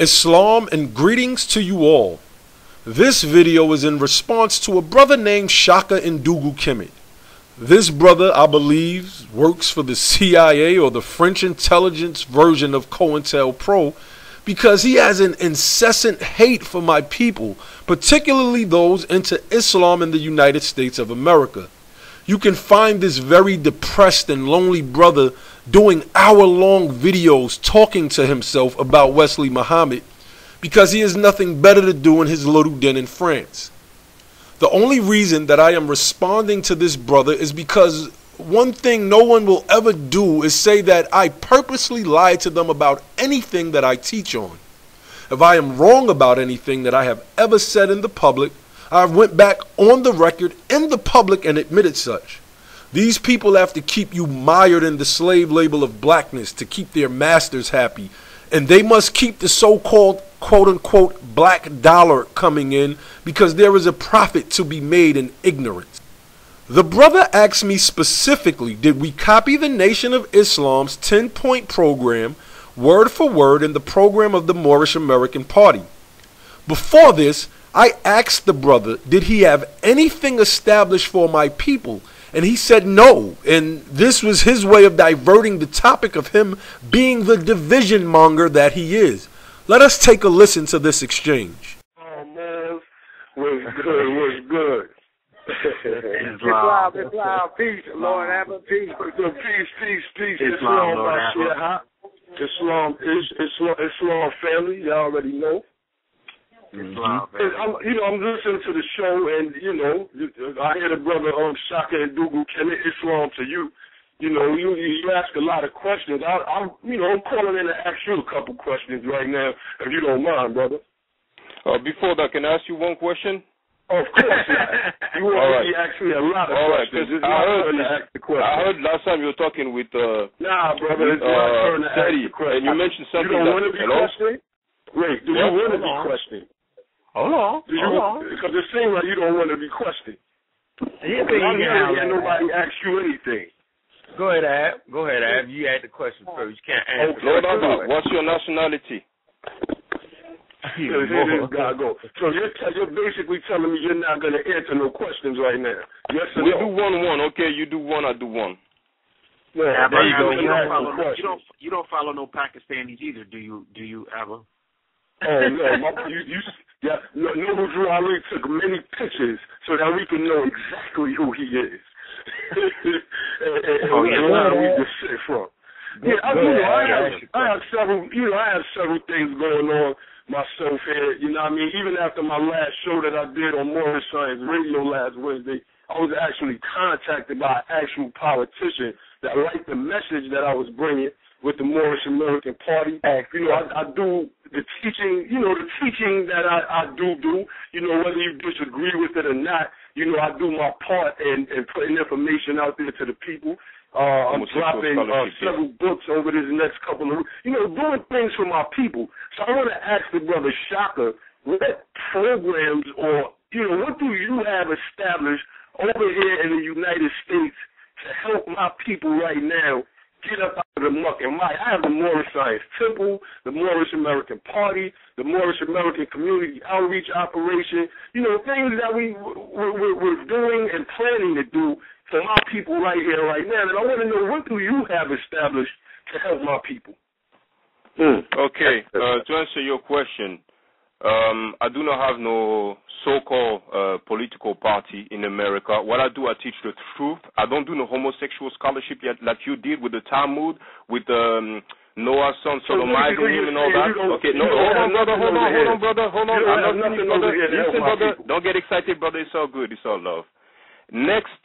Islam and greetings to you all. This video is in response to a brother named Shaka Ndugu Kemet. This brother, I believe, works for the CIA or the French intelligence version of COINTELPRO because he has an incessant hate for my people, particularly those into Islam in the United States of America. You can find this very depressed and lonely brother doing hour long videos talking to himself about Wesley Muhammad because he has nothing better to do in his little den in France. The only reason that I am responding to this brother is because one thing no one will ever do is say that I purposely lied to them about anything that I teach on. If I am wrong about anything that I have ever said in the public, I went back on the record in the public and admitted such. These people have to keep you mired in the slave label of blackness to keep their masters happy. And they must keep the so called quote unquote black dollar coming in because there is a profit to be made in ignorance. The brother asked me specifically did we copy the Nation of Islam's 10 point program word for word in the program of the Moorish American Party. Before this, I asked the brother, did he have anything established for my people? And he said no. And this was his way of diverting the topic of him being the division monger that he is. Let us take a listen to this exchange. Oh, man. What's good? What's good? it's loud, it's loud. Peace, Lord, have a peace. Good peace, peace, peace. Islam, Islam, Lord, my have shit, a- huh? Islam, is Islam, Islam family. Y'all already know. It's loud, And man. I'm, you know, I'm listening to the show, and you know, I hear the brother um Shaka Ndugu Kemet Islam to you. You know, you you ask a lot of questions. I, I'm, you know, I'm calling in to ask you a couple questions right now, if you don't mind, brother. Uh, before that, can I ask you one question? Of course not. You All already right. asked me a lot of All right, questions. 'cause It's I heard to ask the question. I heard last time you were talking with uh, Nah, brother, it's my uh, turn to ask Teddy, the question. and you mentioned something You don't that- want to be hello? questioned? Wait, do What? you want to be on. questioned? Hold on, Do you? hold on. Because it seems like you don't want to be questioned. You Because I can never handle that. nobody ask you anything. Go ahead, Ab. Go ahead, Ab. You asked the question first. You can't oh, answer. Okay. Lord Sure. Abba, what's your nationality? You Here, here this boy. guy go. So you're, t- you're basically telling me you're not going to answer no questions right now. Yes or We no? do one one, okay? You do one, I do one. Yeah, Yeah, there you go. you You don't follow no- question. You don't you don't follow no Pakistanis either, do you? Do you ever? Oh uh, no, my, you, you, yeah, Noble Drew Ali took many pictures so that we can know exactly who he is. and, and, and Oh, yeah. line we descend from. Yeah, I, you know, I have, I have several, you know, I have several things going on myself here. You know, what I mean, even after my last show that I did on Moorish Science Radio last Wednesday, I was actually contacted by an actual politician that liked the message that I was bringing with the Moorish American Party. You know, I, I do the teaching, you know, the teaching that I, I do do, you know, whether you disagree with it or not, you know, I do my part in, in putting information out there to the people. Uh, I'm dropping uh, several books over this next couple of, you know, doing things for my people. So I want to ask the brother Shaka, what programs or, you know, what do you have established over here in the United States to help my people right now get up out of the muck and mire. I have the Moorish Science Temple, the Moorish American Party, the Moorish American Community Outreach Operation. You know, things that we we're, we're, we're doing and planning to do for my people right here, right now. And I want to know what do you have established to help my people? Hmm. Okay, uh, to answer your question, um, I do not have no so-called uh, political party in America. What I do, I teach the truth. I don't do no homosexual scholarship yet, like you did with the Talmud, with um, Noah's son So sodomizing him and all that. saying you don't- Okay, no, hold on, brother, hold on, hold on, brother, hold on. I'm not nothing brother. here to help Listen, brother, don't get excited, brother. It's all good. It's all love. Next,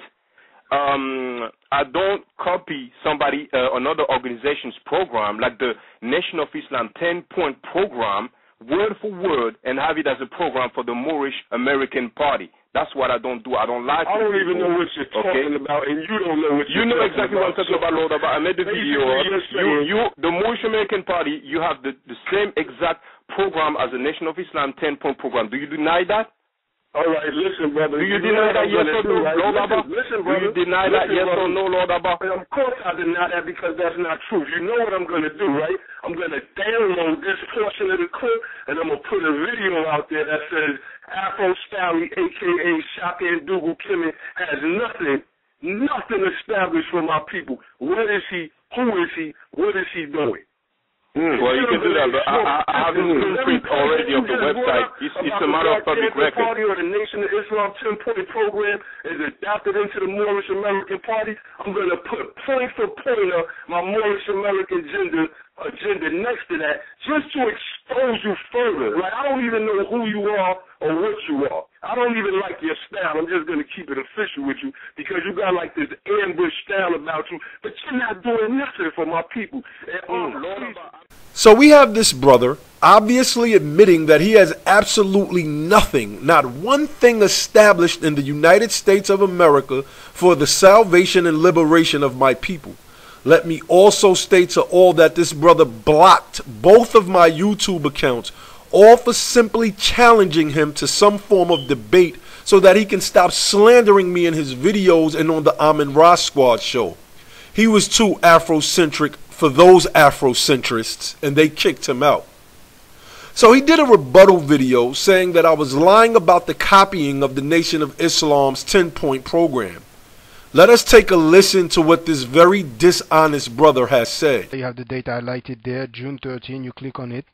um, I don't copy somebody, uh, another organization's program like the Nation of Islam 10 point program, word for word, and have it as a program for the Moorish American Party. That's what I don't do. I don't lie to I don't people. even know what you're talking Okay. about, and you don't know what You know talking exactly what I'm talking about, Lord. About I made the video. You, you, the Moorish American Party, you have the, the same exact program as the Nation of Islam 10 point program. Do you deny that? All right, listen, brother. Do you know deny that yes or no, right? Lord listen, Abba? listen, brother. Do you deny that Listen, yes brother. or no, Lord Abba? And of course I deny that because that's not true. You know what I'm going to do, right? I'm going to download this portion of the clip, and I'm going to put a video out there that says Afro Styly, a.k.a. Shaka Ndugu Kimmy, has nothing, nothing established for my people. What is he? Who is he? What is he doing? Mm. Well, you can do that, but I, I, I have this blueprint already of the website. It's, it's a matter of public record. Party or the Nation of Islam 10-point program is adopted into the Moorish American Party. I'm going to put point for point of my Moorish American agenda agenda next to that just to expose you further. Like, I don't even know who you are or what you are. I don't even like your style. I'm just going to keep it official with you because you got like this ambush style about you, but you're not doing nothing for my people. And, um, Lord, so we have this brother obviously admitting that he has absolutely nothing, not one thing established in the United States of America for the salvation and liberation of my people. Let me also state to all that this brother blocked both of my YouTube accounts, all for simply challenging him to some form of debate so that he can stop slandering me in his videos and on the Amen Ra Squad show. He was too Afrocentric for those Afrocentrists, and they kicked him out. So he did a rebuttal video saying that I was lying about the copying of the Nation of Islam's 10 point program. Let us take a listen to what this very dishonest brother has said. You have the date highlighted there, June 13. You click on it.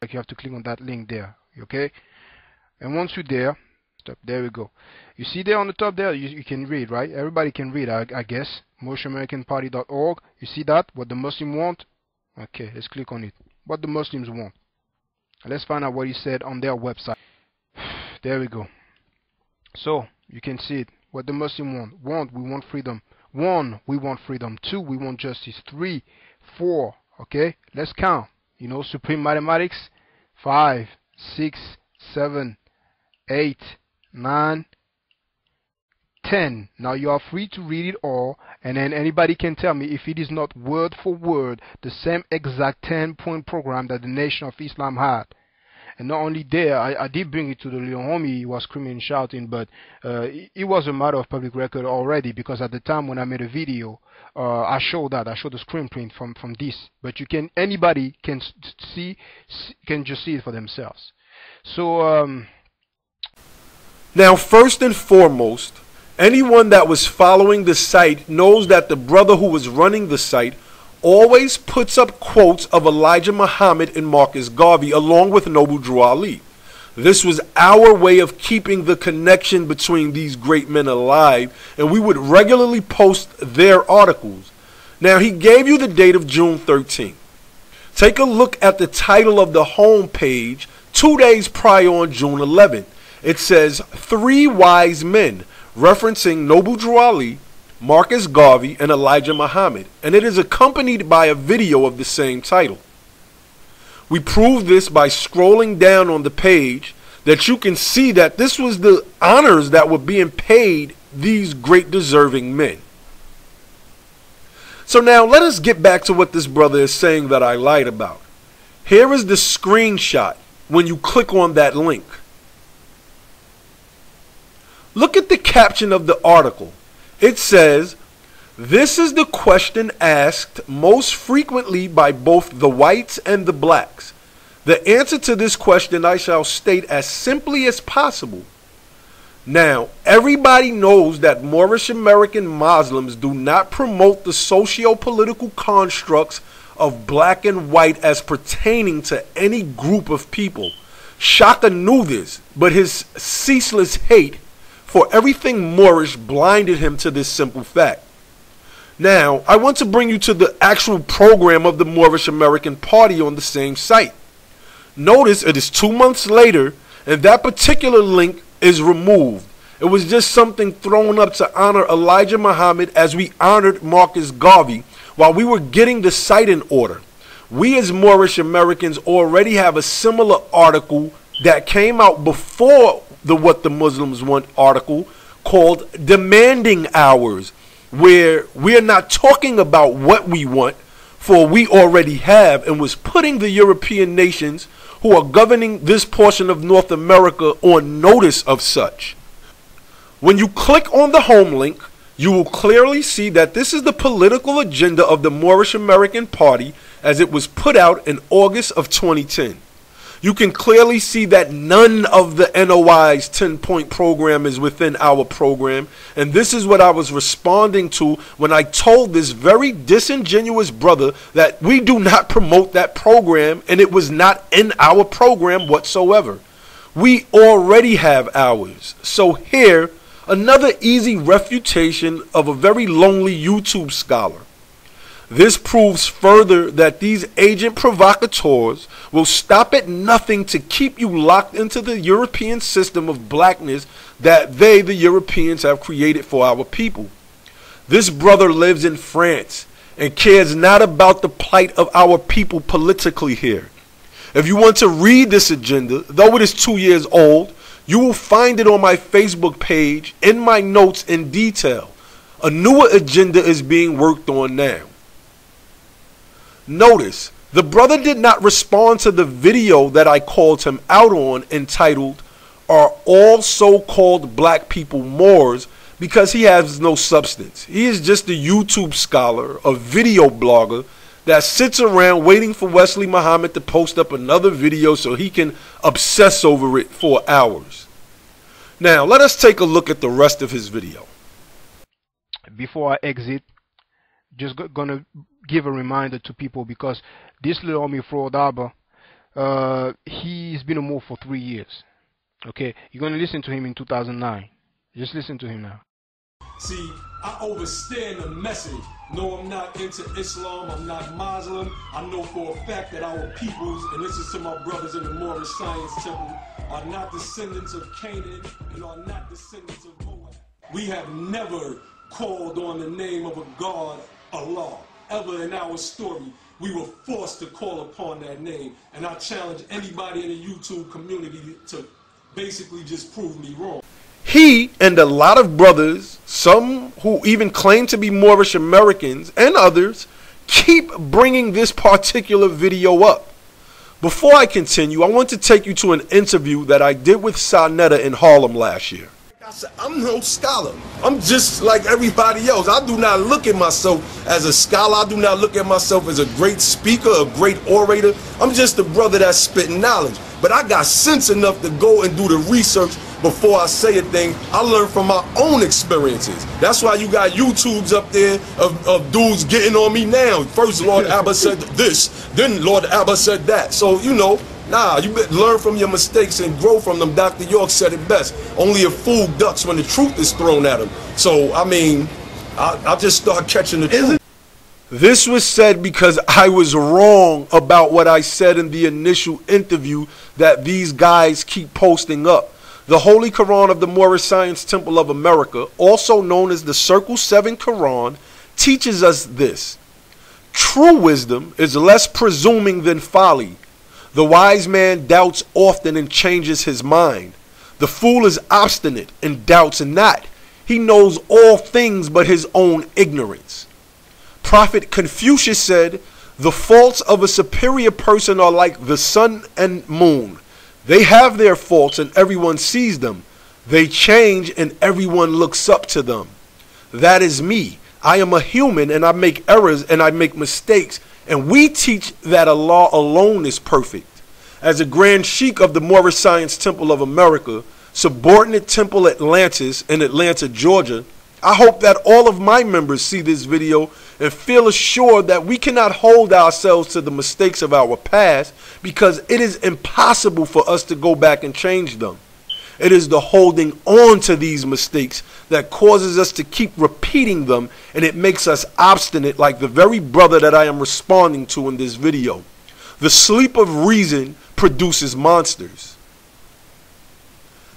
Like you have to click on that link there. Okay? And once you're there, stop. There we go. You see there on the top there, you, you can read, right? Everybody can read, I, I guess. MoorishAmericanParty.org. You see that? What the Muslim want? Okay, let's click on it. What the Muslims want. Let's find out what he said on their website. There we go. So, you can see it what the Muslim want. One, we want freedom. One, we want freedom. Two, we want justice. Three, four, okay? Let's count. You know, supreme mathematics. Five, six, seven, eight, nine, ten. Now you are free to read it all, and then anybody can tell me if it is not word for word the same exact 10 point program that the Nation of Islam had. And not only there, I, I did bring it to the little homie. He was screaming and shouting, but uh, it, it, was a matter of public record already because at the time when I made a video, uh, I showed that I showed the screen print from from this. But you can anybody can see can just see it for themselves. So. Um, now, first and foremost, anyone that was following the site knows that the brother who was running the site always puts up quotes of Elijah Muhammad and Marcus Garvey along with Noble Drew Ali. This was our way of keeping the connection between these great men alive, and we would regularly post their articles. Now, he gave you the date of June 13th. Take a look at the title of the home page two days prior on June 11th. It says, Three Wise Men, referencing Noble Drew Ali, Marcus Garvey, and Elijah Muhammad, and it is accompanied by a video of the same title. We prove this by scrolling down on the page that you can see that this was the honors that were being paid these great deserving men. So now let us get back to what this brother is saying that I lied about. Here is the screenshot when you click on that link. Look at the caption of the article. It says, This is the question asked most frequently by both the whites and the blacks. The answer to this question I shall state as simply as possible. Now, everybody knows that Moorish American Muslims do not promote the socio political constructs of black and white as pertaining to any group of people. Shaka knew this, but his ceaseless hate for everything Moorish blinded him to this simple fact. Now, I want to bring you to the actual program of the Moorish American Party on the same site. Notice it is two months later, and that particular link is removed. It was just something thrown up to honor Elijah Muhammad as we honored Marcus Garvey while we were getting the site in order. We as Moorish Americans already have a similar article that came out before the What the Muslims Want article called Demanding Hours, where we're not talking about what we want, for we already have, and was putting the European nations who are governing this portion of North America on notice of such. When you click on the home link, you will clearly see that this is the political agenda of the Moorish American Party as it was put out in August of 2010. You can clearly see that none of the NOI's 10 point program is within our program. And this is what I was responding to when I told this very disingenuous brother that we do not promote that program and it was not in our program whatsoever. We already have ours. So here, another easy refutation of a very lonely YouTube scholar. This proves further that these agent provocateurs will stop at nothing to keep you locked into the European system of blackness that they, the Europeans, have created for our people. This brother lives in France and cares not about the plight of our people politically here. If you want to read this agenda, though it is two years old, you will find it on my Facebook page in my notes in detail. A newer agenda is being worked on now. Notice, the brother did not respond to the video that I called him out on entitled, Are All So Called Black People Moors? because he has no substance. He is just a YouTube scholar, a video blogger that sits around waiting for Wesley Muhammad to post up another video so he can obsess over it for hours. Now, let us take a look at the rest of his video. Before I exit, just gonna give a reminder to people because this little homie Fraud Abba, uh, he's been a Moor for three years. Okay, you're gonna listen to him in 2009. Just listen to him now. See, I understand the message. No, I'm not into Islam. I'm not Muslim. I know for a fact that our peoples, and this is to my brothers in the Moorish Science Temple, are not descendants of Canaan and are not descendants of Moab. We have never called on the name of a God, Allah ever in our story, we were forced to call upon that name. And I challenge anybody in the YouTube community to basically just prove me wrong. He and a lot of brothers, some who even claim to be Moorish Americans and others, keep bringing this particular video up. Before I continue, I want to take you to an interview that I did with Sa in Harlem last year. I'm no scholar. I'm just like everybody else. I do not look at myself as a scholar. I do not look at myself as a great speaker, a great orator. I'm just a brother that's spitting knowledge. But I got sense enough to go and do the research before I say a thing. I learn from my own experiences. That's why you got YouTubes up there of, of dudes getting on me now. First Lord Abba said this, then Lord Abba said that. So, you know, Nah, you learn from your mistakes and grow from them. Dr. York said it best. Only a fool ducks when the truth is thrown at him. So, I mean, I, I just start catching the truth. This was said because I was wrong about what I said in the initial interview that these guys keep posting up. The Holy Quran of the Moorish Science Temple of America, also known as the Circle 7 Quran, teaches us this. True wisdom is less presuming than folly the wise man doubts often and changes his mind. The fool is obstinate and doubts not. He knows all things but his own ignorance. Prophet Confucius said, The faults of a superior person are like the sun and moon. They have their faults and everyone sees them. They change and everyone looks up to them. That is me. I am a human and I make errors and I make mistakes and we teach that Allah alone is perfect. As a Grand Sheikh of the Moorish Science Temple of America, subordinate Temple Atlantis in Atlanta, Georgia, I hope that all of my members see this video and feel assured that we cannot hold ourselves to the mistakes of our past because it is impossible for us to go back and change them. It is the holding on to these mistakes that causes us to keep repeating them and it makes us obstinate like the very brother that I am responding to in this video. The sleep of reason produces monsters.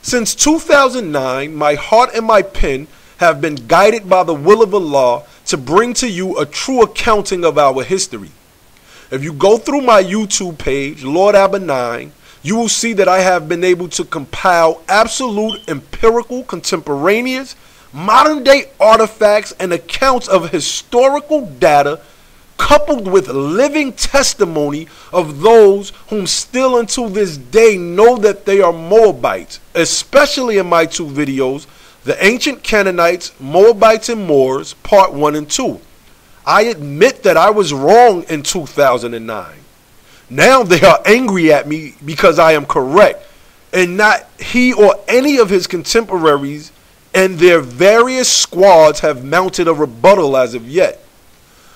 Since 2009, my heart and my pen have been guided by the will of Allah to bring to you a true accounting of our history. If you go through my YouTube page, Lord Abba 9, you will see that I have been able to compile absolute empirical, contemporaneous, modern day artifacts and accounts of historical data coupled with living testimony of those whom still until this day know that they are Moabites, especially in my two videos, The Ancient Canaanites, Moabites, and Moors, Part 1 and 2. I admit that I was wrong in 2009. Now they are angry at me because I am correct, and not he or any of his contemporaries and their various squads have mounted a rebuttal as of yet.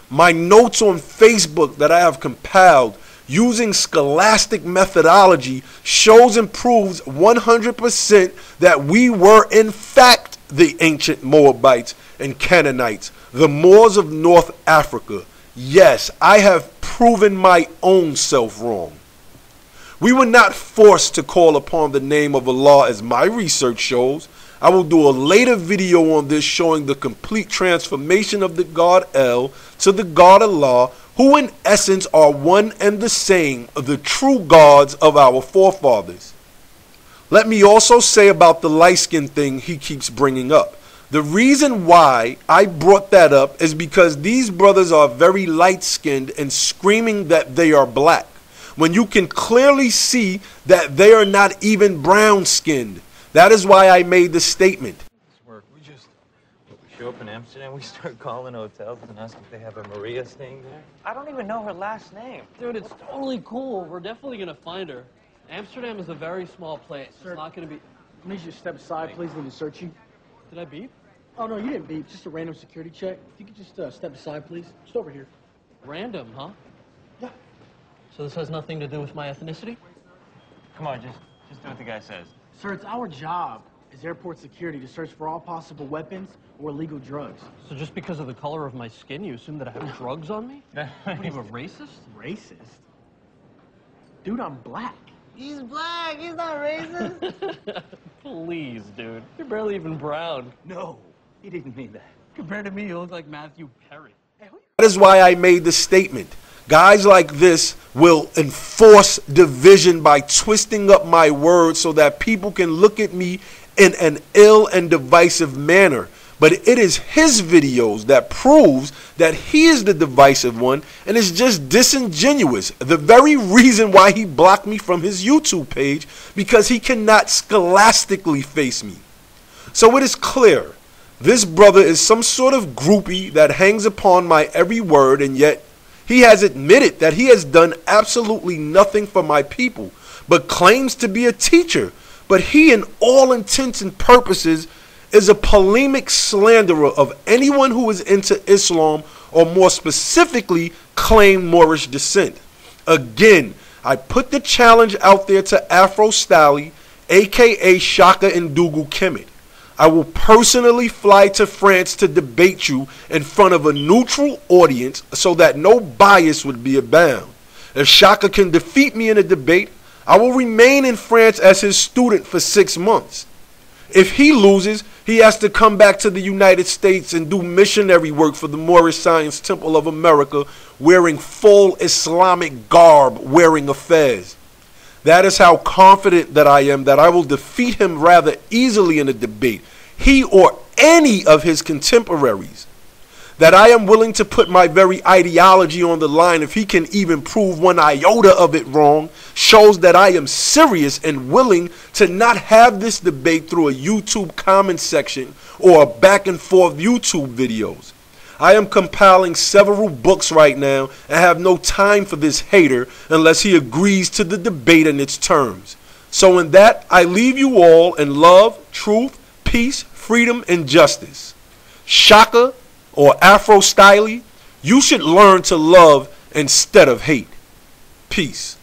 My notes on Facebook that I have compiled using scholastic methodology shows and proves 100% that we were in fact the ancient Moabites and Canaanites, the Moors of North Africa. Yes, I have proven my own self wrong. We were not forced to call upon the name of Allah as my research shows. I will do a later video on this showing the complete transformation of the God El to the God Allah who in essence are one and the same, the true gods of our forefathers. Let me also say about the light skin thing he keeps bringing up. The reason why I brought that up is because these brothers are very light skinned and screaming that they are black, when you can clearly see that they are not even brown skinned. That is why I made the statement We just we show up in Amsterdam, we start calling hotels and ask if they have a Maria staying there. I don't even know her last name. Dude, it's totally cool. We're definitely gonna find her. Amsterdam is a very small place. Sir, it's not gonna be. I need you to step aside, please. Need to search you. Did I beep? Oh no, you didn't beep. Just a random security check. If you could just uh, step aside, please. Just over here. Random, huh? Yeah. So this has nothing to do with my ethnicity? Come on, just just do what the guy says. Sir, it's our job as airport security to search for all possible weapons or illegal drugs. So just because of the color of my skin, you assume that I have drugs on me? what are you, a racist? Racist? Dude, I'm black. He's black. He's not racist. Please, dude. You're barely even brown. No, he didn't mean that. Compared to me, you look like Matthew Perry. That is why I made the statement. Guys like this will enforce division by twisting up my words so that people can look at me in an ill and divisive manner. But it is his videos that proves that he is the divisive one and it's just disingenuous. The very reason why he blocked me from his YouTube page because he cannot scholastically face me. So it is clear this brother is some sort of groupie that hangs upon my every word and yet he has admitted that he has done absolutely nothing for my people but claims to be a teacher but he, in all intents and purposes, is a polemic slanderer of anyone who is into Islam or more specifically claim Moorish descent. Again, I put the challenge out there to Afro Styly, aka Shaka Ndugu Kemet. I will personally fly to France to debate you in front of a neutral audience so that no bias would be abound. If Shaka can defeat me in a debate, I will remain in France as his student for six months. If he loses, he has to come back to the United States and do missionary work for the Moorish Science Temple of America wearing full Islamic garb, wearing a fez. That is how confident that I am that I will defeat him rather easily in a debate, he or any of his contemporaries that I am willing to put my very ideology on the line if he can even prove one iota of it wrong shows that I am serious and willing to not have this debate through a YouTube comment section or back and forth YouTube videos. I am compiling several books right now and have no time for this hater unless he agrees to the debate and its terms. So in that, I leave you all in love, truth, peace, freedom, and justice. Shaka or Afro Styly, you should learn to love instead of hate. Peace.